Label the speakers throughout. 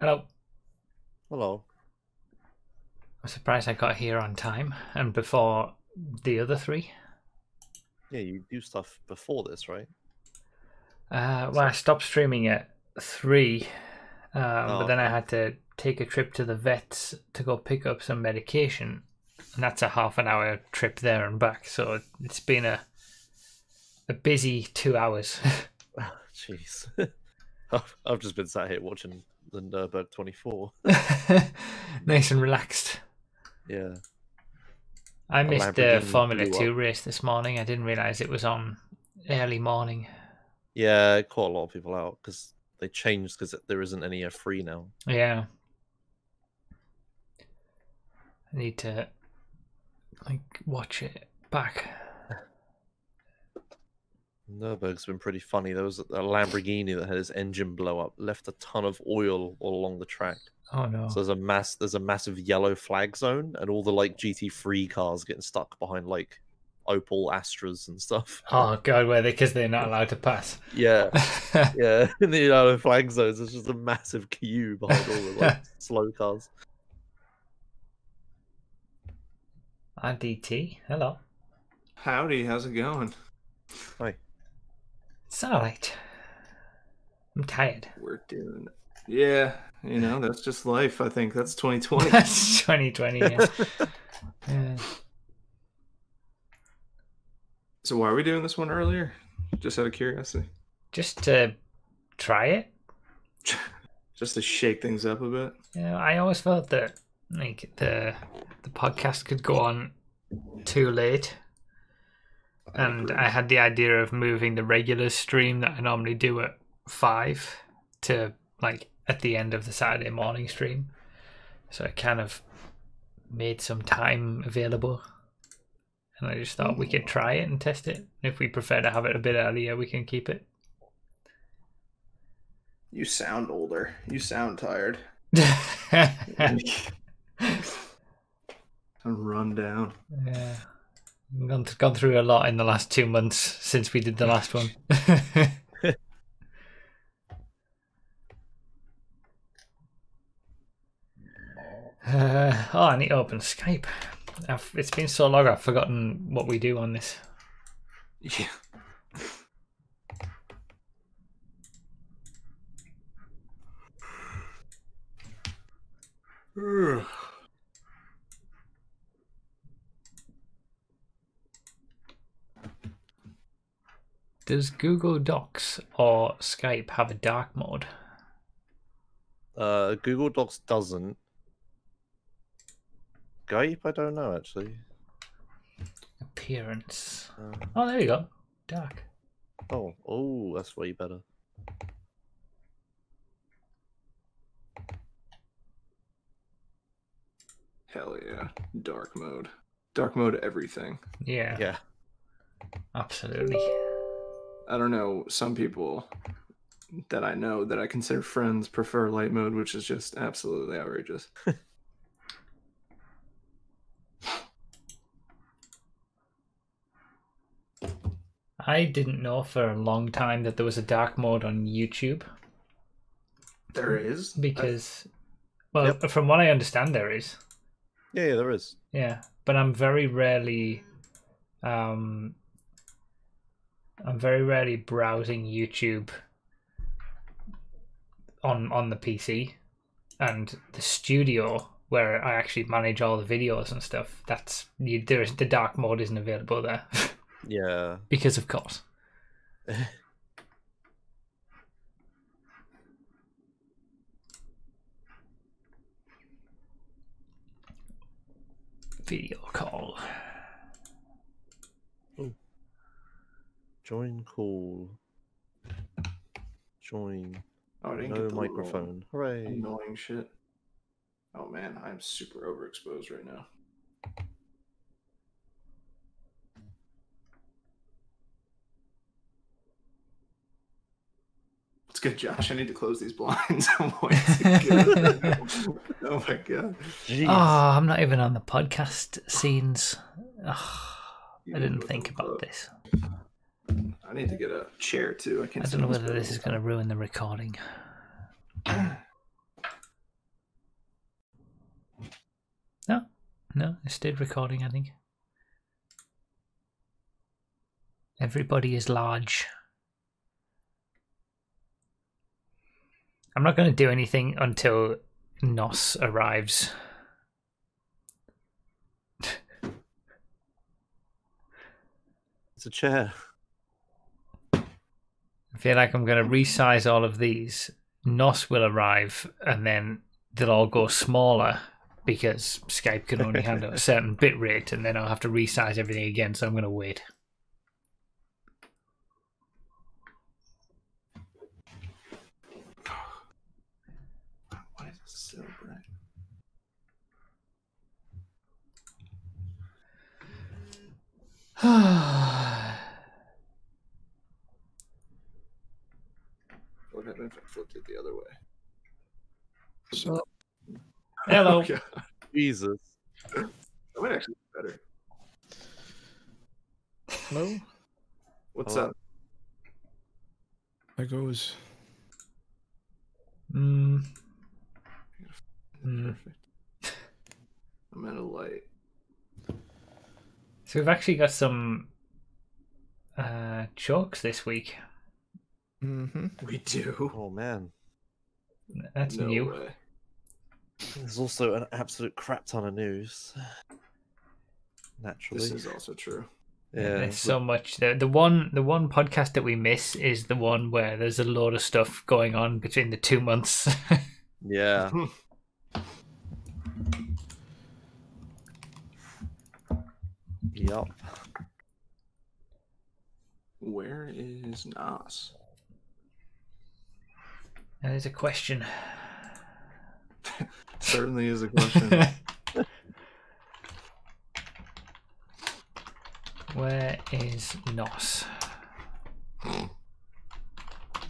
Speaker 1: Hello.
Speaker 2: Hello.
Speaker 1: I'm surprised I got here on time and before the other three.
Speaker 2: Yeah, you do stuff before this, right?
Speaker 1: Uh, well, I stopped streaming at three, um, but
Speaker 2: Oh,
Speaker 1: then I had to take a trip to the vets to go pick up some medication, and that's a half an hour trip there and back. So it's been a a busy two hours.
Speaker 2: Jeez. I've I've just been sat here watching the Nurburg 24.
Speaker 1: nice and relaxed.
Speaker 2: Yeah.
Speaker 1: I missed the Formula
Speaker 2: blew
Speaker 1: Two
Speaker 2: up.
Speaker 1: race this morning. I didn't realize it was on early morning.
Speaker 2: Yeah, it caught a lot of people out because they changed because there isn't any F3 now.
Speaker 1: Yeah. I need to like watch it back.
Speaker 2: Nurburg's been pretty funny. There was a Lamborghini that had his engine blow up, left a ton of oil all along the track.
Speaker 1: Oh no.
Speaker 2: So there's a mass, there's a massive yellow flag zone, and all the like GT3 cars getting stuck behind like Opel Astras and stuff.
Speaker 1: Oh god, were they? Because they're not allowed to pass.
Speaker 2: Yeah, yeah. In the yellow flag zones, there's just a massive queue behind all the like slow cars.
Speaker 1: RDT, hello.
Speaker 3: Howdy, how's it going?
Speaker 2: Hi.
Speaker 1: It's alright. I'm tired.
Speaker 3: We're doing. Yeah, you know that's just life. I think that's 2020.
Speaker 1: That's 2020. Yeah. yeah.
Speaker 3: so why are we doing this one earlier? Just out of curiosity,
Speaker 1: Just to try it.
Speaker 3: just to shake things up a bit.
Speaker 1: You know, I always felt that like the the podcast could go on too late. And I had the idea of moving the regular stream that I normally do at five to like at the end of the Saturday morning stream. So I kind of made some time available. And I just thought we could mm. try it and test it. If we prefer to have it a bit earlier, we can keep it.
Speaker 3: You sound older. You sound tired.
Speaker 1: yeah.
Speaker 3: And run down.
Speaker 1: I've Gone, gone through a lot in the last two months since we did the last one. Uh, oh, I need to open Skype. I've, it's been so long, I've forgotten what we do on this.
Speaker 3: Yeah. Ugh.
Speaker 1: Does Google Docs or Skype have a dark mode?
Speaker 2: Uh, Google Docs doesn't. Skype, I don't know actually.
Speaker 1: Appearance.
Speaker 2: Uh,
Speaker 1: Oh, there you go. Dark.
Speaker 2: oh, oh, that's way better.
Speaker 3: Hell yeah. Dark mode. Dark mode everything.
Speaker 1: Yeah,
Speaker 2: Yeah.
Speaker 1: absolutely.
Speaker 3: I don't know, some people that I know that I consider friends prefer light mode, which is just absolutely outrageous.
Speaker 1: I didn't know for a long time that there was a dark mode on YouTube
Speaker 3: There is
Speaker 1: because, well, from what I understand, there is.
Speaker 2: Yeah, yeah, there is.
Speaker 1: Yeah, but I'm very rarely, um, I'm very rarely browsing YouTube on on the PC, and the studio where I actually manage all the videos and stuff. That's you, there is the dark mode isn't available there
Speaker 2: Yeah.
Speaker 1: because of course. Video call.
Speaker 2: Join call. Join.
Speaker 3: Oh, I didn't
Speaker 2: No
Speaker 3: get the
Speaker 2: microphone. Hooray.
Speaker 3: Annoying shit. Oh man, I'm super overexposed right now. It's good, Josh. I need to close these blinds. I'm way too good. oh my god.
Speaker 2: Jeez.
Speaker 1: Oh, I'm not even on the podcast scenes. Ugh,
Speaker 3: You
Speaker 1: I didn't think
Speaker 3: look
Speaker 1: about
Speaker 3: up.
Speaker 1: this.
Speaker 3: I need to get a chair too. I can't.
Speaker 1: I don't know whether this is going to ruin the recording. no, no, it's still recording. I think. Everybody is large. I'm not going to do anything until Nos arrives.
Speaker 2: it's a chair.
Speaker 1: I feel like I'm going to resize all of these. Nos will arrive, and then they'll all go smaller because Skype can only handle a certain bit rate, and then I'll have to resize everything again. So I'm going to wait.
Speaker 3: Why is it so bright? What happened if I flipped it the other way?
Speaker 4: So
Speaker 1: Hello.
Speaker 3: Oh,
Speaker 2: Jesus.
Speaker 3: That might actually be better.
Speaker 4: hello,
Speaker 3: What's
Speaker 2: Hello.
Speaker 3: up?
Speaker 4: there goes.
Speaker 1: Mm. Mm.
Speaker 3: Perfect. I'm out of light.
Speaker 1: So we've actually got some uh, jokes this week.
Speaker 4: Mm-hmm.
Speaker 3: We do.
Speaker 2: Oh man.
Speaker 1: That's
Speaker 3: no
Speaker 1: new.
Speaker 3: way.
Speaker 2: There's also an absolute crap ton of news. Naturally.
Speaker 3: This is also true.
Speaker 2: yeah.
Speaker 1: There's so much. The, the one the one podcast that we miss is the one where there's a lot of stuff going on between the two months.
Speaker 2: Yeah. yep.
Speaker 3: Where is Nos?
Speaker 1: That is a question.
Speaker 3: Certainly is a question.
Speaker 1: Where is Nos?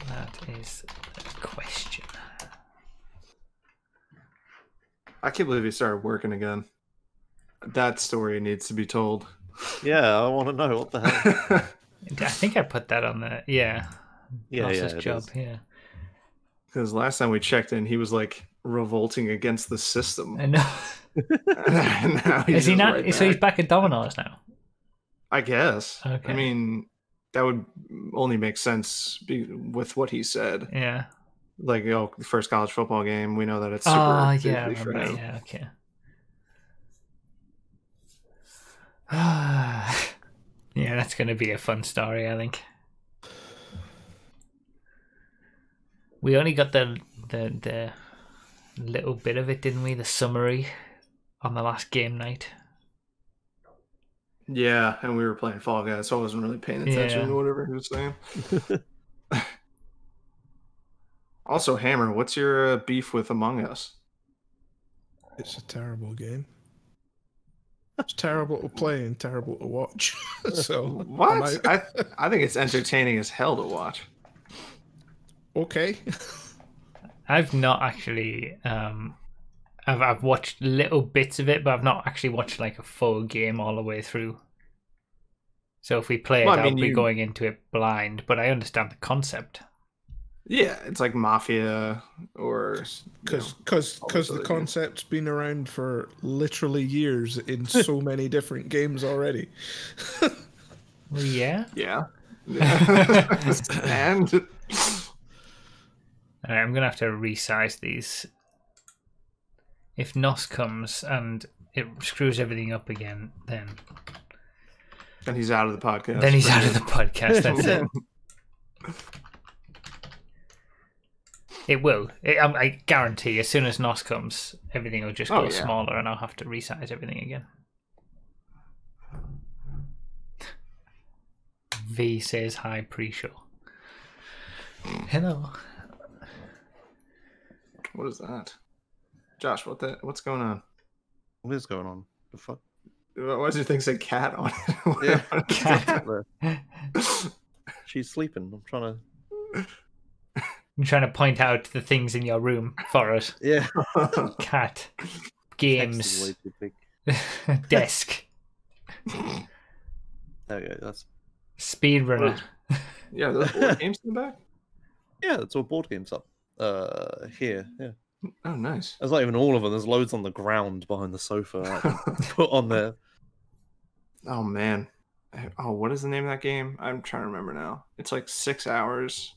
Speaker 1: That is a question.
Speaker 3: I can't believe he started working again. That story needs to be told.
Speaker 2: Yeah, I want to know what the hell.
Speaker 1: I think I put that on the yeah.
Speaker 2: Yeah, yeah.
Speaker 1: Nos's
Speaker 2: it
Speaker 1: job.
Speaker 2: is.
Speaker 1: Yeah,
Speaker 3: Because last time we checked in, he was like revolting against the system.
Speaker 1: I know.
Speaker 3: And now he's
Speaker 1: is he not?
Speaker 3: right
Speaker 1: so he's
Speaker 3: back.
Speaker 1: at Domino's now.
Speaker 3: I guess.
Speaker 1: Okay.
Speaker 3: I mean, that would only make sense be, with what he said.
Speaker 1: Yeah.
Speaker 3: Like, oh, the first college football game, we know that it's super
Speaker 1: Ah,
Speaker 3: busy
Speaker 1: yeah, I
Speaker 3: for him.
Speaker 1: Yeah, okay. yeah, that's going to be a fun story, I think. We only got the the the little bit of it, didn't we? The summary on the last game night.
Speaker 3: Yeah, and we were playing Fall Guys, so I wasn't really paying attention
Speaker 1: Yeah.
Speaker 3: to whatever he was saying. also, Hammer, what's your uh, beef with Among Us?
Speaker 4: It's a terrible game. It's terrible to play and terrible to watch. so I'm
Speaker 3: What?
Speaker 4: out.
Speaker 3: I I think it's entertaining as hell to watch.
Speaker 4: Okay.
Speaker 1: I've not actually. Um, I've I've watched little bits of it, but I've not actually watched like a full game all the way through. So if we play it,
Speaker 3: Well, I
Speaker 1: I'll
Speaker 3: mean,
Speaker 1: be
Speaker 3: you-
Speaker 1: going into it blind. But I understand the concept.
Speaker 3: Yeah, it's like Mafia or
Speaker 4: Because because because the concept's been around for literally years in so many different games already.
Speaker 1: Well, yeah.
Speaker 3: know, yeah. and
Speaker 1: All right, I'm gonna have to resize these. If Nos comes and it screws everything up again, then
Speaker 3: and he's out of the podcast.
Speaker 1: then he's out of the podcast. That's it. It will. It, I, I guarantee. As soon as Nos comes, everything will just
Speaker 3: Oh,
Speaker 1: go
Speaker 3: yeah.
Speaker 1: smaller, and I'll have to resize everything again. V says hi pre-show. Hello.
Speaker 3: What is that? Josh, what the what's going on?
Speaker 2: What is going on? The fuck?
Speaker 3: Why does your thing say cat on it?
Speaker 2: Yeah.
Speaker 1: Cat.
Speaker 2: She's sleeping. I'm trying to.
Speaker 1: I'm trying to point out the things in your room for us.
Speaker 2: Yeah.
Speaker 1: Cat, games,
Speaker 2: way too big.
Speaker 1: desk,
Speaker 2: There we go. That's
Speaker 1: speedrunner.
Speaker 3: yeah, those board games in the back.
Speaker 2: yeah. That's all board games up. Uh, here. Yeah.
Speaker 3: Oh, nice.
Speaker 2: There's not even all of them. There's loads on the ground behind the sofa. Put on there.
Speaker 3: Oh man. Oh, what is the name of that game? I'm trying to remember now. It's like six hours.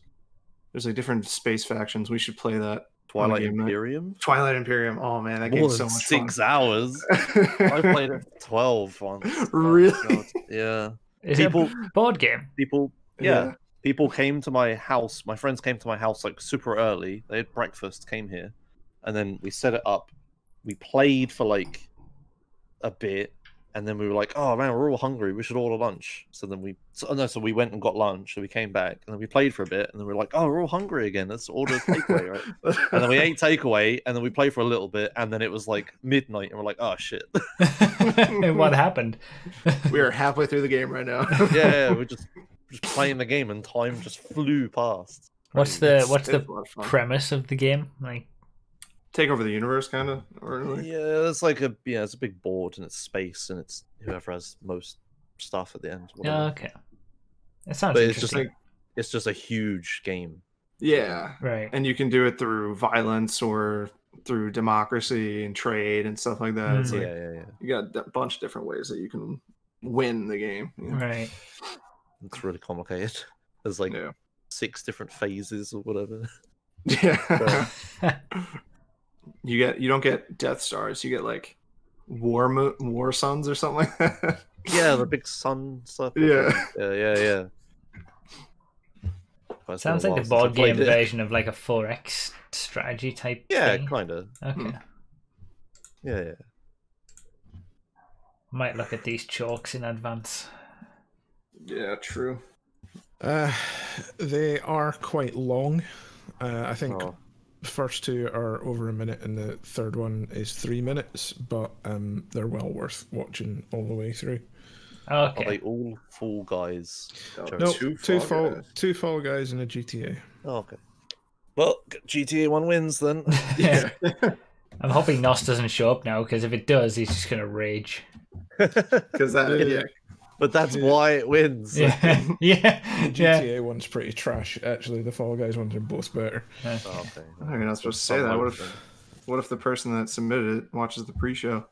Speaker 3: There's like different space factions. We should play that.
Speaker 2: Twilight
Speaker 3: game night.
Speaker 2: Imperium.
Speaker 3: Twilight Imperium. Oh man, that game's so
Speaker 2: than
Speaker 3: much
Speaker 2: six
Speaker 3: fun.
Speaker 2: hours. I played it twelve once. Oh,
Speaker 3: Really?
Speaker 2: God. Yeah.
Speaker 1: Is
Speaker 2: People,
Speaker 1: it a board game?
Speaker 2: people, yeah. People came to my house. My friends came to my house like super early. They had breakfast, came here, and then we set it up. We played for like a bit, and then we were like, "Oh man, we're all hungry. We should order lunch." So then we, so, oh, no, so we went and got lunch. So we came back, and then we played for a bit, and then we were like, "Oh, we're all hungry again. Let's order takeaway, right?" And then we ate takeaway, and then we played for a little bit, and then it was like midnight, and we're like, "Oh shit!"
Speaker 1: And what happened?
Speaker 3: we are halfway through the game right now.
Speaker 2: yeah, yeah, we're just just playing the game, and time just flew past.
Speaker 1: What's the
Speaker 3: It's-
Speaker 1: what's the
Speaker 3: it's a lot of fun.
Speaker 1: premise of the game? Like,
Speaker 3: Take over the universe, kind of, or like,
Speaker 2: Yeah, it's like a yeah, it's a big board and it's space and it's whoever has most stuff at the end. whatever.
Speaker 1: oh, okay, it sounds
Speaker 2: but it's just like it's just a huge game.
Speaker 3: yeah.
Speaker 1: right.
Speaker 3: And you can do it through violence or through democracy and trade and stuff like that. It's
Speaker 1: Mm.
Speaker 2: Yeah,
Speaker 3: like
Speaker 2: yeah, yeah.
Speaker 3: you got a bunch of different ways that you can win the game. you know?
Speaker 1: Right.
Speaker 2: It's really complicated. There's like
Speaker 3: Yeah.
Speaker 2: six different phases or whatever.
Speaker 3: Yeah. you get you don't get Death Stars. You get like war mo- war suns or something like that.
Speaker 2: Yeah, the big sun stuff.
Speaker 3: Yeah.
Speaker 2: yeah, yeah, yeah. But it's been a
Speaker 1: Sounds like
Speaker 2: while
Speaker 1: the
Speaker 2: since I
Speaker 1: board game
Speaker 2: it.
Speaker 1: version of like a 4X strategy type.
Speaker 2: Yeah,
Speaker 1: thing.
Speaker 2: kind of.
Speaker 1: Okay.
Speaker 3: Hmm.
Speaker 2: Yeah, yeah.
Speaker 1: Might look at these chokes in advance.
Speaker 3: Yeah, true.
Speaker 4: Uh, they are quite long. Uh, I think
Speaker 2: Oh,
Speaker 4: the first two are over a minute, and the third one is three minutes. But um, they're well worth watching all the way through.
Speaker 1: Okay.
Speaker 2: Are they all Fall Guys?
Speaker 3: Oh,
Speaker 4: No,
Speaker 3: two
Speaker 4: two
Speaker 3: Fall
Speaker 4: fall,
Speaker 3: Guys.
Speaker 4: two fall guys and a GTA.
Speaker 2: Oh, okay. Well, GTA one wins then.
Speaker 3: Yeah.
Speaker 1: I'm hoping Nos doesn't show up now because if it does, he's just gonna rage.
Speaker 3: Because that
Speaker 4: The-
Speaker 3: yeah.
Speaker 2: But that's
Speaker 4: Yeah.
Speaker 2: why it wins.
Speaker 1: Yeah, yeah,
Speaker 4: The
Speaker 1: yeah.
Speaker 4: GTA one's pretty trash. Actually, the Fall Guys ones are both better.
Speaker 2: Oh, okay.
Speaker 3: Oh, you're not supposed to say that. What if
Speaker 2: then.
Speaker 3: what if the person that submitted it watches the pre-show?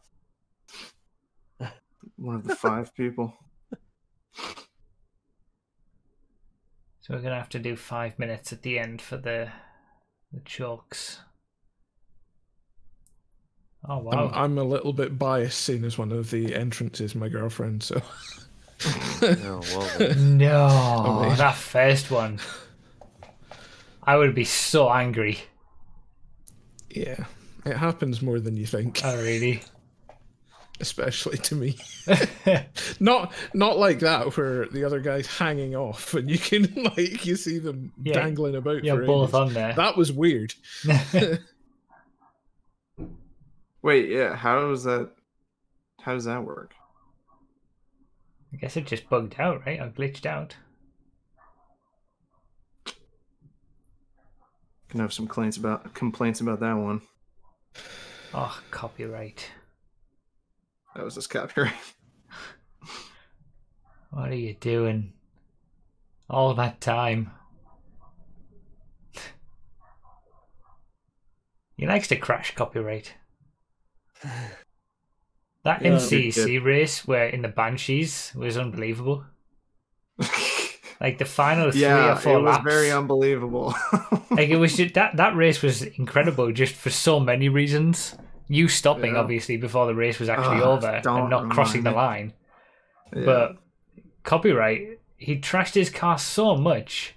Speaker 3: One of the five people.
Speaker 1: So we're gonna have to do five minutes at the end for the the chokes. Oh wow!
Speaker 4: I'm, I'm a little bit biased, seeing as one of the entrants is my girlfriend. So
Speaker 2: Oh, well
Speaker 1: no,
Speaker 4: mean-
Speaker 1: that first one. I would be so angry.
Speaker 4: yeah, it happens more than you think,
Speaker 1: Oh really?
Speaker 4: especially to me. not not like that where the other guy's hanging off and you can like you see them
Speaker 1: Yeah,
Speaker 4: dangling about.
Speaker 1: You're both
Speaker 4: ages.
Speaker 1: on there.
Speaker 4: That was weird.
Speaker 3: Wait, yeah. How does that? How does that work?
Speaker 1: I guess it just bugged out, right? I glitched out.
Speaker 3: Can have some complaints about complaints about that one.
Speaker 1: Oh, copyright.
Speaker 3: That was just copyright.
Speaker 1: What are you doing? All that time. he likes to crash copyright. That
Speaker 3: Yeah,
Speaker 1: MCC race where in the Banshees was unbelievable. Like the final three
Speaker 3: yeah,
Speaker 1: or four
Speaker 3: it was
Speaker 1: laps.
Speaker 3: very unbelievable.
Speaker 1: like it was just, that that race was incredible just for so many reasons. You stopping
Speaker 3: Yeah.
Speaker 1: obviously before the race was actually
Speaker 3: Ah,
Speaker 1: over and not crossing the line.
Speaker 3: Yeah.
Speaker 1: But copyright, he trashed his car so much.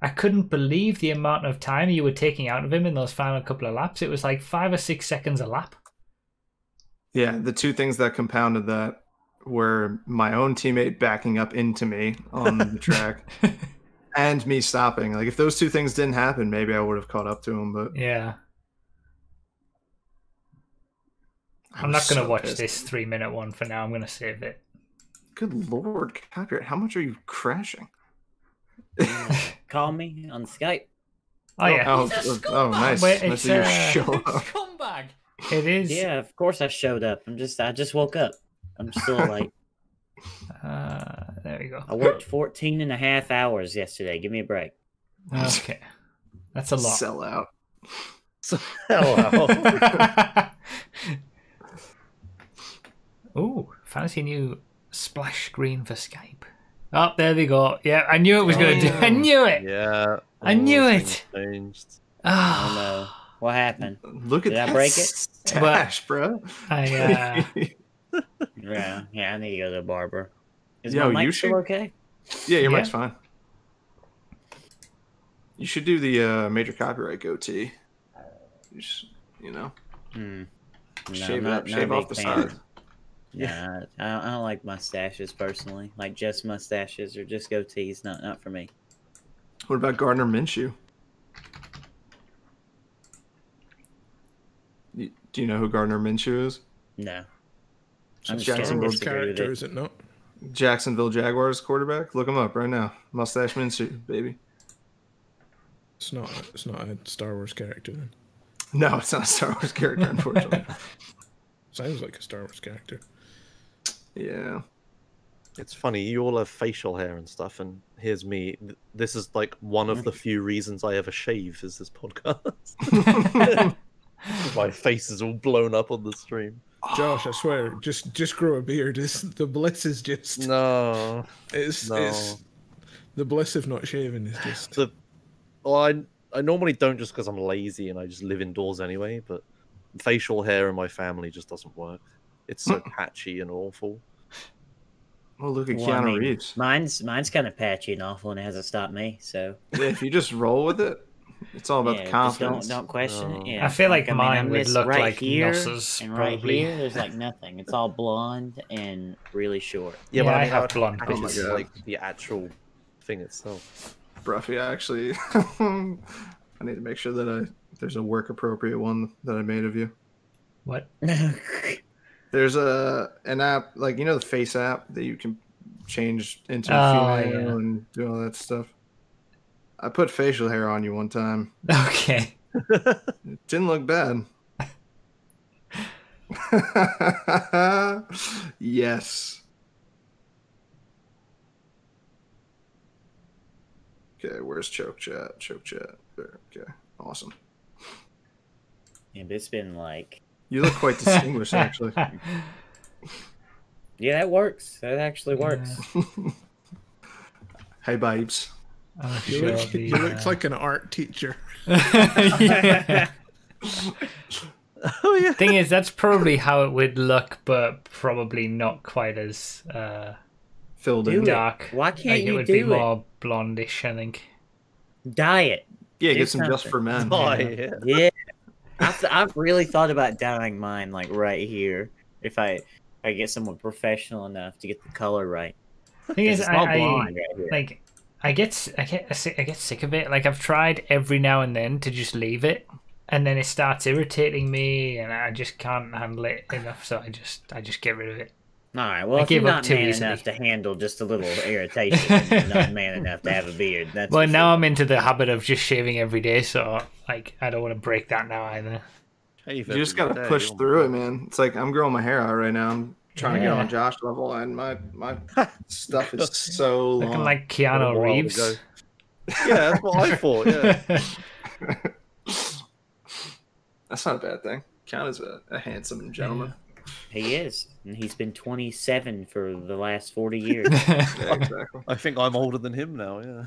Speaker 1: I couldn't believe the amount of time you were taking out of him in those final couple of laps. It was like five or six seconds a lap.
Speaker 3: Yeah, the two things that compounded that were my own teammate backing up into me on the track and me stopping. Like if those two things didn't happen, maybe I would have caught up to him. But
Speaker 1: yeah,
Speaker 3: I
Speaker 1: I'm
Speaker 3: was
Speaker 1: not going to
Speaker 3: so
Speaker 1: watch
Speaker 3: pissed.
Speaker 1: this three minute one for now. I'm going to save it.
Speaker 3: Good lord, copyright! How much are you crashing?
Speaker 5: Call me on Skype.
Speaker 1: Oh, yeah,
Speaker 3: Oh,
Speaker 6: He's a
Speaker 3: oh, nice.
Speaker 1: Wait,
Speaker 3: nice
Speaker 1: it's,
Speaker 3: that you
Speaker 1: uh,
Speaker 3: show up.
Speaker 6: Scumbag.
Speaker 1: It is.
Speaker 5: Yeah, of course I showed up. I'm just I just woke up. I'm still like
Speaker 1: Uh, there we go.
Speaker 5: I worked 14 and a half hours yesterday. Give me a break.
Speaker 1: Okay, that's a lot.
Speaker 3: Sell out.
Speaker 2: So, hello.
Speaker 1: Ooh, fancy new splash screen for Skype. Oh, there they go. Yeah, I knew it was going to do. I knew it.
Speaker 2: yeah.
Speaker 1: I knew it.
Speaker 2: Changed.
Speaker 5: Oh
Speaker 1: Ah,
Speaker 5: no. What happened?
Speaker 3: Look at
Speaker 5: Did I
Speaker 3: that
Speaker 5: break it?
Speaker 3: stash, bro.
Speaker 1: I uh,
Speaker 5: Yeah, yeah. I need to go to the barber. Is
Speaker 3: Yo,
Speaker 5: my
Speaker 3: you
Speaker 5: mic still
Speaker 3: should-
Speaker 5: okay?
Speaker 3: yeah, your
Speaker 1: Yeah.
Speaker 3: mic's fine. You should do the uh, major copyright goatee. You, just, you know,
Speaker 5: Hmm. No,
Speaker 3: shave it
Speaker 5: not-
Speaker 3: up, shave off the
Speaker 5: fan.
Speaker 3: side.
Speaker 5: Yeah, I don't, I don't like mustaches personally. Like just mustaches or just goatees. Not not for me.
Speaker 3: What about Gardner Minshew? You, do you know who Gardner Minshew is?
Speaker 5: No.
Speaker 3: Some
Speaker 5: I'm just gonna
Speaker 3: Jacksonville
Speaker 4: Star Wars
Speaker 5: disagree with
Speaker 4: character,
Speaker 5: it.
Speaker 4: is it not?
Speaker 3: Jacksonville Jaguars quarterback. Look him up right now. Mustache Minshew, baby.
Speaker 4: It's not. It's not a Star Wars character. Then
Speaker 3: No, it's not a Star Wars character, unfortunately.
Speaker 4: sounds like a Star Wars character.
Speaker 3: yeah.
Speaker 2: It's funny, you all have facial hair and stuff, and here's me. This is like one of mm. the few reasons I ever shave is this podcast. My face is all blown up on the stream.
Speaker 4: Josh, I swear, just just grow a beard. It's, the bliss is just.
Speaker 2: No,
Speaker 4: It's
Speaker 2: no.
Speaker 4: it's the bliss of not shaving is just.
Speaker 2: The well, I I normally don't just because I'm lazy and I just live indoors anyway. But facial hair in my family just doesn't work. It's so patchy and awful.
Speaker 3: Oh, look at
Speaker 5: Well, I
Speaker 3: Keanu
Speaker 5: mean,
Speaker 3: Reeves.
Speaker 5: Mine's mine's kind of patchy and awful, and it hasn't stopped me. So
Speaker 3: Yeah, if you just roll with it, it's all about
Speaker 5: yeah,
Speaker 3: the
Speaker 5: just
Speaker 3: confidence.
Speaker 5: don't don't question
Speaker 2: Oh.
Speaker 5: it. Yeah,
Speaker 1: I feel like
Speaker 5: I mean,
Speaker 1: mine
Speaker 5: I
Speaker 1: would look
Speaker 5: right
Speaker 1: like
Speaker 5: here
Speaker 1: Nos's,
Speaker 5: and right
Speaker 1: probably.
Speaker 5: here. There's like nothing. It's all blonde and really short.
Speaker 1: Yeah,
Speaker 2: but
Speaker 1: I
Speaker 2: mean,
Speaker 1: have
Speaker 2: how
Speaker 1: blonde
Speaker 2: patchy
Speaker 3: Oh
Speaker 2: is, like the actual thing itself.
Speaker 3: Broughy, I actually, I need to make sure that I there's a work appropriate one that I made of you.
Speaker 1: what?
Speaker 3: There's a an app like you know the face app that you can change into
Speaker 1: Oh,
Speaker 3: female
Speaker 1: yeah.
Speaker 3: and do all that stuff. I put facial hair on you one time.
Speaker 1: Okay.
Speaker 3: It didn't look bad. yes. Okay, where's choke chat? Choke chat. There. Okay, awesome.
Speaker 5: yeah, but it's been like,
Speaker 3: You look quite distinguished, actually.
Speaker 5: yeah, that works. That actually works.
Speaker 3: hey, babes.
Speaker 1: I'm
Speaker 4: You look,
Speaker 1: the,
Speaker 4: you look
Speaker 1: uh,
Speaker 4: like an art teacher.
Speaker 1: yeah.
Speaker 2: oh yeah.
Speaker 1: Thing is, that's probably how it would look, but probably not quite as uh,
Speaker 3: Filled
Speaker 5: Do
Speaker 3: in.
Speaker 5: it.
Speaker 1: dark.
Speaker 5: Why can't
Speaker 1: it
Speaker 5: you
Speaker 1: would
Speaker 5: do
Speaker 1: be
Speaker 5: it?
Speaker 1: more blondish, I think.
Speaker 5: Diet.
Speaker 3: Yeah,
Speaker 5: Do
Speaker 3: get some just for men.
Speaker 2: Oh, yeah.
Speaker 5: Yeah, I've, I've really thought about dyeing mine like right here. If I I get someone professional enough to get the color right.
Speaker 1: Thing
Speaker 5: 'Cause
Speaker 1: is,
Speaker 5: it's
Speaker 1: I,
Speaker 5: all
Speaker 1: I
Speaker 5: blonde right here.
Speaker 1: like I get I get I get sick of it. Like I've tried every now and then to just leave it, and then it starts irritating me, and I just can't handle it enough. So I just I just get rid of it.
Speaker 5: All right. Well,
Speaker 1: I
Speaker 5: if you're
Speaker 1: give up
Speaker 5: not
Speaker 1: too
Speaker 5: man
Speaker 1: easily.
Speaker 5: enough to handle just a little irritation, and you're not man enough to have a beard. That's
Speaker 1: Well, now
Speaker 5: sure.
Speaker 1: I'm into the habit of just shaving every day, so like I don't want to break that now either.
Speaker 3: You just gotta
Speaker 2: day,
Speaker 3: push through it, man. It's like I'm growing my hair out right now. I'm trying to get on Josh level, and my my stuff is so long.
Speaker 1: Like Keanu Reeves.
Speaker 2: Yeah, that's what I thought. Yeah.
Speaker 3: That's not a bad thing. Keanu's a, a handsome gentleman.
Speaker 5: he is, and he's been 27 for the last 40 years.
Speaker 3: Yeah, exactly.
Speaker 2: I think I'm older than him now. Yeah.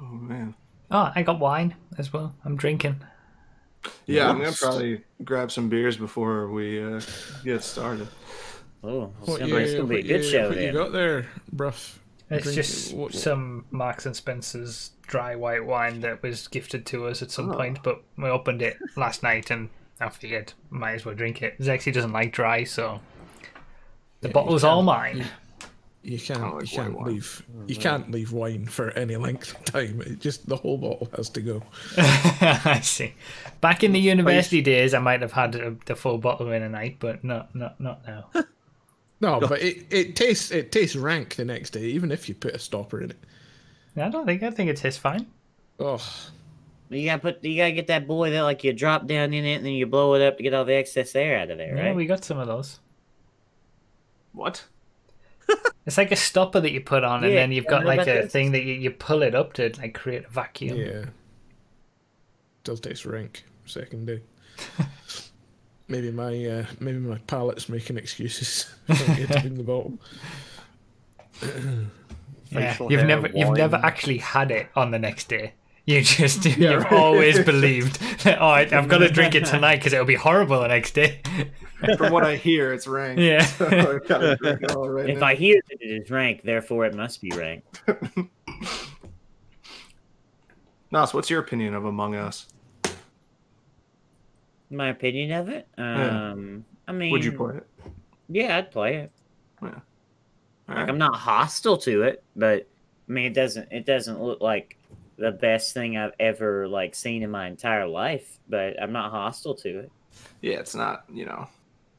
Speaker 3: Oh man.
Speaker 1: oh, I got wine as well. I'm drinking.
Speaker 3: Yeah, I'm gonna probably grab some beers before we uh, get started.
Speaker 5: Oh, it's gonna, be- it's gonna be a good
Speaker 4: you-
Speaker 5: show
Speaker 4: What you got there, bruff?
Speaker 1: It's
Speaker 4: Drink-
Speaker 1: just
Speaker 4: what-
Speaker 1: some Marks and Spencer's dry white wine that was gifted to us at some
Speaker 3: Oh.
Speaker 1: point, but we opened it last night and I figured might as well drink it. Zexy doesn't like dry, so the
Speaker 4: Yeah,
Speaker 1: bottle's all
Speaker 4: can't-
Speaker 1: mine.
Speaker 4: You can't.
Speaker 3: Like
Speaker 4: you can't
Speaker 3: white wine.
Speaker 4: leave. You mm-hmm. can't leave wine for any length of time. It just the whole bottle has to go.
Speaker 1: I see. Back in the university days, I might have had a, the full bottle in a night, but not not not now.
Speaker 4: No, but it, it tastes it tastes rank the next day, even if you put a stopper in it.
Speaker 1: I don't think I think it tastes fine.
Speaker 4: Oh,
Speaker 5: You gotta put, you gotta get that boy that like you drop down in it and then you blow it up to get all the excess air out of there,
Speaker 1: Yeah,
Speaker 5: right?
Speaker 1: we got some of those.
Speaker 3: What?
Speaker 1: It's like a stopper that you put on, and then you've got like a
Speaker 5: this.
Speaker 1: thing that you, you pull it up to like create a vacuum.
Speaker 4: Yeah. Still tastes rank. Second day. maybe my uh, maybe my palate's making excuses for me to the bottle.
Speaker 1: Yeah,
Speaker 2: Facial
Speaker 1: you've
Speaker 2: hair,
Speaker 1: never you've never actually had it on the next day. You just
Speaker 3: Yeah,
Speaker 1: you've
Speaker 3: right.
Speaker 1: always believed. that, oh, I- I've got to drink it tonight because it'll be horrible the next day.
Speaker 3: From what I hear, it's ranked.
Speaker 1: Yeah.
Speaker 3: So I it all right
Speaker 5: If
Speaker 3: now.
Speaker 5: I hear that it is ranked, therefore it must be ranked.
Speaker 3: Nos, what's your opinion of Among Us?
Speaker 5: My opinion of it.
Speaker 3: Yeah.
Speaker 5: Um, I mean,
Speaker 3: Would you play it?
Speaker 5: Yeah, I'd play it.
Speaker 3: All
Speaker 5: Like
Speaker 3: right.
Speaker 5: I'm not hostile to it, but I mean, it doesn't it doesn't look like the best thing I've ever like seen in my entire life. But I'm not hostile to it.
Speaker 3: Yeah, it's not, you know,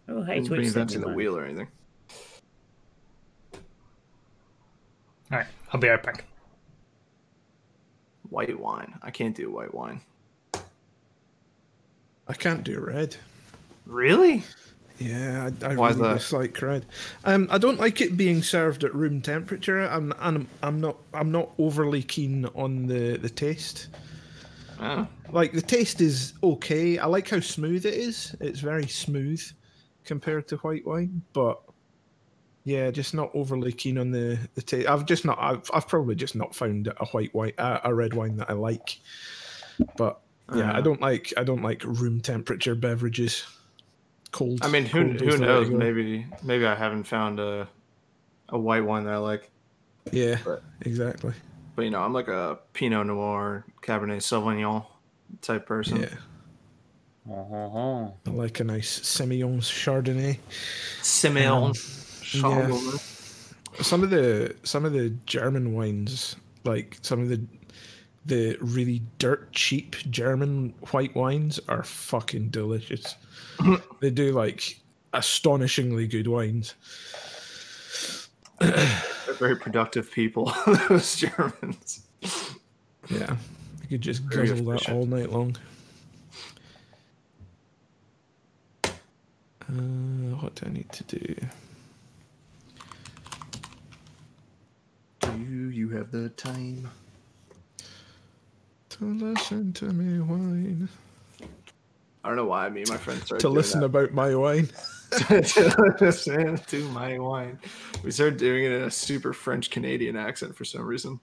Speaker 5: Oh, hey, Twitch sent
Speaker 3: reinventing the
Speaker 5: one.
Speaker 3: wheel or anything.
Speaker 1: All right, I'll be right back.
Speaker 3: White wine. I can't do white wine.
Speaker 4: I can't do red.
Speaker 3: Really?
Speaker 4: Yeah, I, I really
Speaker 3: that?
Speaker 4: dislike red. Um, I don't like it being served at room temperature. I'm, I'm, I'm not, I'm not overly keen on the the taste.
Speaker 3: Oh.
Speaker 4: Like the taste is okay. I like how smooth it is. It's very smooth compared to white wine, but yeah, just not overly keen on the the taste. I've just not. I've, I've probably just not found a white wine, a, a red wine that I like. But yeah, I
Speaker 3: Uh.
Speaker 4: don't like. I don't like room temperature beverages. Cold.
Speaker 3: I mean, who
Speaker 4: cold
Speaker 3: who
Speaker 4: is the way to
Speaker 3: knows? Maybe maybe I haven't found a a white wine that I like.
Speaker 4: Yeah,
Speaker 3: But-
Speaker 4: exactly.
Speaker 3: But you know, I'm like a Pinot Noir, Cabernet Sauvignon type person.
Speaker 4: Yeah,
Speaker 5: Uh-huh.
Speaker 4: I like a nice Semillon Chardonnay.
Speaker 3: Simeon.
Speaker 4: yeah. some of the some of the German wines, like some of the the really dirt cheap German white wines, are fucking delicious. they do like astonishingly good wines.
Speaker 3: They're very productive people, those Germans.
Speaker 4: Yeah, you could just
Speaker 3: Very
Speaker 4: guzzle that all night long. Uh, what do I need to do?
Speaker 3: Do you have the time?
Speaker 4: To listen to me whine.
Speaker 3: I don't know why me and my friends started
Speaker 4: To listen
Speaker 3: that.
Speaker 4: about my wine.
Speaker 3: to listen to my wine. We started doing it in a super French Canadian accent for some reason.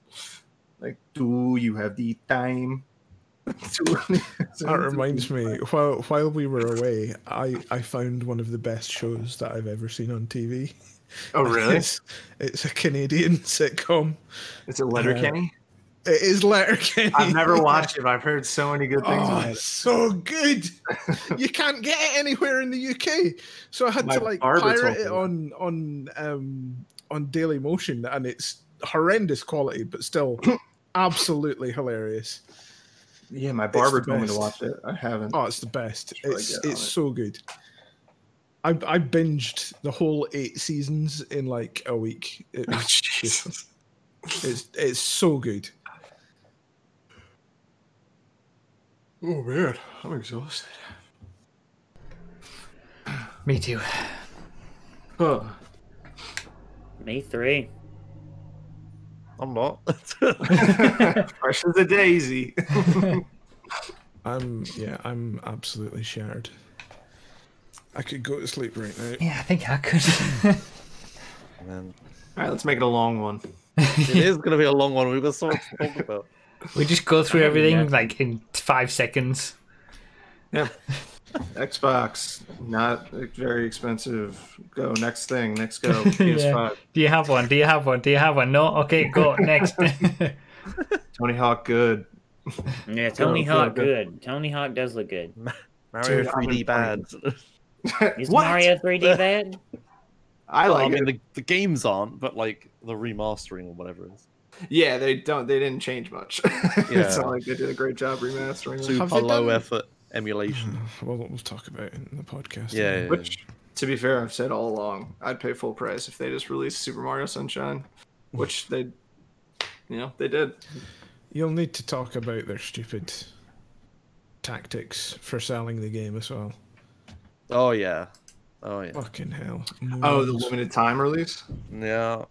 Speaker 3: Like, do you have the time?
Speaker 4: That reminds me, while while we were away, I I found one of the best shows that I've ever seen on TV.
Speaker 3: Oh, really?
Speaker 4: It's, it's a Canadian sitcom.
Speaker 3: Is it Letterkenny?
Speaker 4: It is Letterkenny.
Speaker 3: I've never watched it. I've heard so many good things
Speaker 4: Oh,
Speaker 3: about it.
Speaker 4: so good. you can't get it anywhere in the UK, so I had
Speaker 3: My
Speaker 4: to like pirate it on on um on Daily Motion, and it's horrendous quality, but still absolutely hilarious.
Speaker 3: Yeah, my barber told me to watch it. I haven't.
Speaker 4: Oh, it's the best. It's it's
Speaker 3: it?
Speaker 4: so good. I I binged the whole eight seasons in like a week. It
Speaker 3: Oh,
Speaker 4: was just,
Speaker 3: Jesus.
Speaker 4: it's it's so good.
Speaker 3: Oh man, I'm exhausted.
Speaker 1: Me too.
Speaker 3: Huh.
Speaker 5: Me three.
Speaker 2: I'm not.
Speaker 3: Fresh as a daisy.
Speaker 4: I'm yeah, I'm absolutely shattered. I could go to sleep right now.
Speaker 1: Yeah, I think I could.
Speaker 2: Man.
Speaker 3: All right, let's make it a long one.
Speaker 2: It is going to be a long one. We've got so much to talk about.
Speaker 1: we just go through
Speaker 5: Yeah.
Speaker 1: everything like in five seconds.
Speaker 3: Yeah. Xbox, not very expensive. Go next thing. Next go. PS5.
Speaker 1: Do you have one? Do you have one? Do you have one? No. Okay, go next.
Speaker 3: Tony Hawk, good.
Speaker 5: Yeah, Tony
Speaker 3: go,
Speaker 5: Hawk
Speaker 3: go.
Speaker 5: good. Tony Hawk does look good.
Speaker 2: Mario
Speaker 3: Dude, I've
Speaker 2: 3D bad.
Speaker 5: Is
Speaker 3: What?
Speaker 5: Mario 3D bad?
Speaker 3: I
Speaker 2: Well,
Speaker 3: like
Speaker 2: I mean,
Speaker 3: it.
Speaker 2: the, the games aren't, but like the remastering or whatever it is.
Speaker 3: Yeah, they don't. They didn't change much. it's
Speaker 2: Yeah.
Speaker 3: not like they did a great job remastering.
Speaker 2: Super low
Speaker 4: done-
Speaker 2: effort emulation.
Speaker 4: Well, we'll talk about in the podcast.
Speaker 2: Yeah, yeah, yeah.
Speaker 3: Which, to be fair, I've said all along, I'd pay full price if they just released Super Mario Sunshine, which they, you know, they did.
Speaker 4: You'll need to talk about their stupid tactics for selling the game as well.
Speaker 2: Oh yeah, Oh yeah.
Speaker 4: Fucking hell.
Speaker 3: Oh, the limited time release.
Speaker 2: Yeah.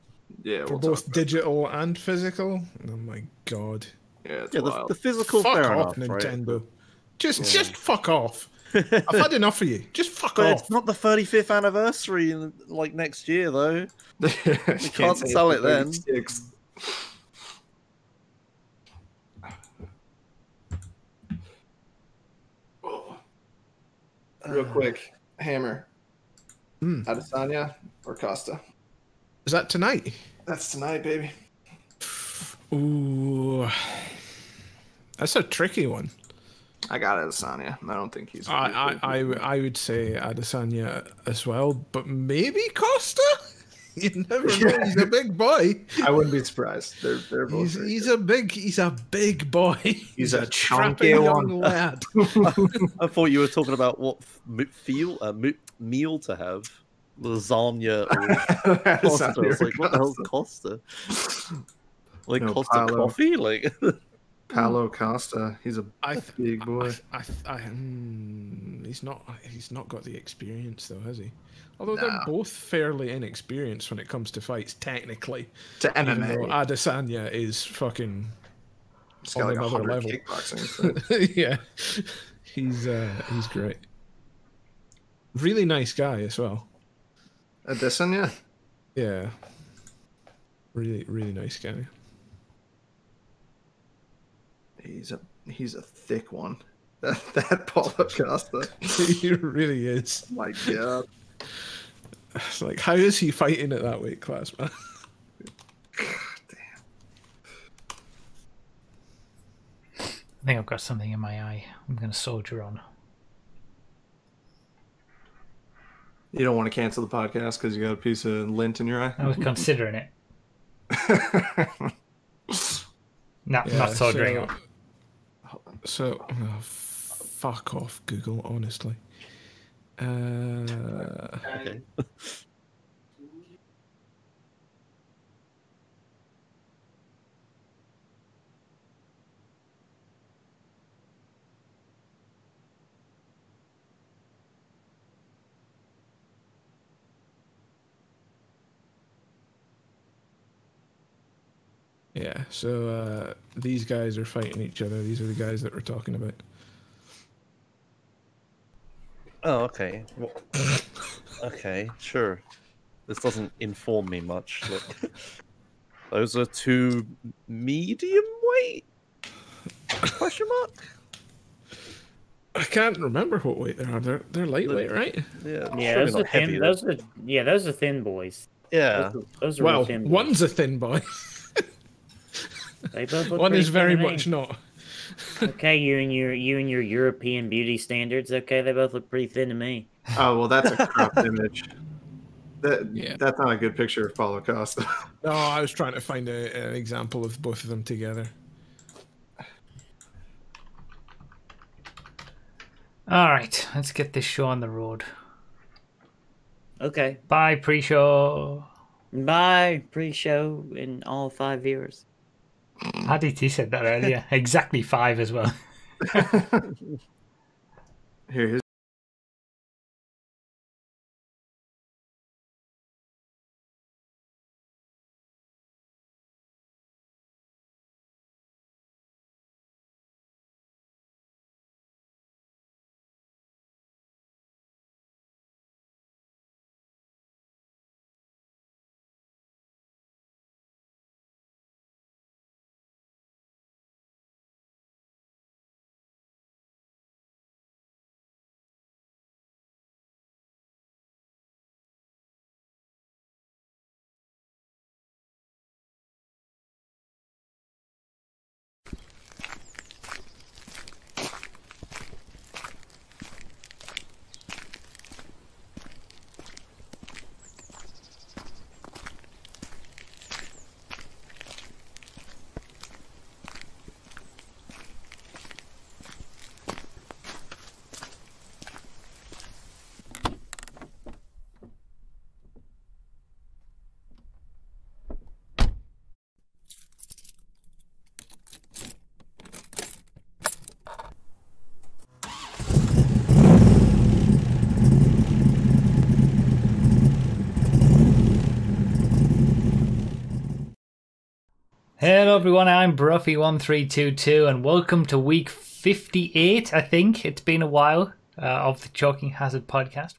Speaker 3: Yeah,
Speaker 4: For
Speaker 3: we'll
Speaker 4: both
Speaker 3: talk about
Speaker 4: digital and physical? Oh my god.
Speaker 3: Yeah, it's
Speaker 2: Yeah. The,
Speaker 3: wild.
Speaker 2: the physical
Speaker 4: fuck
Speaker 2: fair
Speaker 4: off,
Speaker 2: enough, right?
Speaker 4: Nintendo. Just
Speaker 2: Yeah.
Speaker 4: just fuck off. I've had enough of you. Just fuck
Speaker 2: But
Speaker 4: off.
Speaker 2: it's not the 35th anniversary in like next year though.
Speaker 3: you
Speaker 2: can't sell it then.
Speaker 3: Real quick, Hammer.
Speaker 4: Hmm.
Speaker 3: Adesanya or Costa?
Speaker 4: Is that tonight?
Speaker 3: That's tonight, baby.
Speaker 4: Ooh. That's a tricky one.
Speaker 3: I got Adesanya. I don't think he's.
Speaker 4: I I, I, I would say Adesanya as well, but maybe Costa? You never know. He's a big boy.
Speaker 3: I wouldn't be surprised. They're they're both.
Speaker 4: He's,
Speaker 3: very
Speaker 4: he's a big he's a big boy. He's,
Speaker 3: a
Speaker 4: strapping
Speaker 3: chunky
Speaker 4: young
Speaker 3: one.
Speaker 4: lad.
Speaker 2: I thought you were talking about what f- m- feel uh, meal to have. Lasagna or. Costa. I was
Speaker 3: Adesanya or
Speaker 2: like, what the hell's
Speaker 3: Costa?
Speaker 2: Costa? Like
Speaker 3: No,
Speaker 2: Costa
Speaker 3: Paulo.
Speaker 2: coffee? Like
Speaker 3: Paulo Costa. He's a
Speaker 4: I, th-
Speaker 3: big boy.
Speaker 4: I, I, I, hmm, he's not he's not got the experience though, has he? Although
Speaker 3: Nah.
Speaker 4: they're both fairly inexperienced when it comes to fights, technically.
Speaker 3: To
Speaker 4: Even though
Speaker 3: MMA.
Speaker 4: Adesanya is fucking
Speaker 3: He's got
Speaker 4: on
Speaker 3: like
Speaker 4: another level.
Speaker 3: kickboxing.
Speaker 4: yeah, he's uh, he's great. Really nice guy as well.
Speaker 3: Adesanya.
Speaker 4: Yeah, Yeah. really really nice guy.
Speaker 3: He's a he's a thick one. That that Paulo Costa.
Speaker 4: he really is.
Speaker 3: Oh my God.
Speaker 4: It's like, how is he fighting at that weight class, man?
Speaker 1: I think I've got something in my eye. I'm going to soldier on.
Speaker 3: You don't want to cancel the podcast because you got a piece of lint in your eye.
Speaker 1: I was considering it. No,
Speaker 4: Yeah,
Speaker 1: not soldering
Speaker 4: so-
Speaker 1: on.
Speaker 4: So, oh, fuck off, Google. Honestly. Uh,
Speaker 2: okay.
Speaker 4: yeah. So uh, these guys are fighting each other. These are the guys that we're talking about.
Speaker 2: Oh, okay. Well, okay, sure. This doesn't inform me much. Like, those are two medium weight? Question mark?
Speaker 4: I can't remember what weight they are. They're they're lightweight, right?
Speaker 2: Yeah,
Speaker 5: Yeah, those are
Speaker 2: not heavy.
Speaker 5: thin. Those are yeah, those are thin boys.
Speaker 2: Yeah,
Speaker 5: Those are, those are
Speaker 4: Well,
Speaker 5: thin boys.
Speaker 4: one's a thin boy.
Speaker 5: They both look
Speaker 4: One is very
Speaker 5: thin to me.
Speaker 4: much not.
Speaker 5: Okay, you and your you and your European beauty standards. Okay, they both look pretty thin to me.
Speaker 3: Oh well, that's a cropped image. That
Speaker 4: Yeah.
Speaker 3: that's not a good picture of Paulo Costa.
Speaker 4: No, I was trying to find a, an example of both of them together.
Speaker 1: All right, let's get this show on the road.
Speaker 5: Okay,
Speaker 1: Bye, pre-show.
Speaker 5: bye pre-show and all five viewers.
Speaker 1: Aditi said that earlier. exactly five as well.
Speaker 3: Here,
Speaker 1: everyone, I'm Broughy1322 and welcome to week 58, I think. It's been a while uh, of the Choking Hazard podcast.